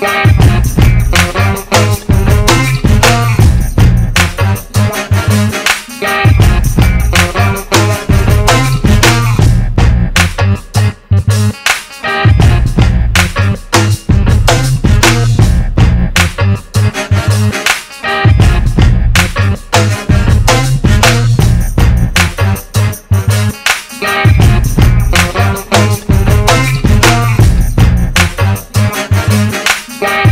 Yeah. Yeah.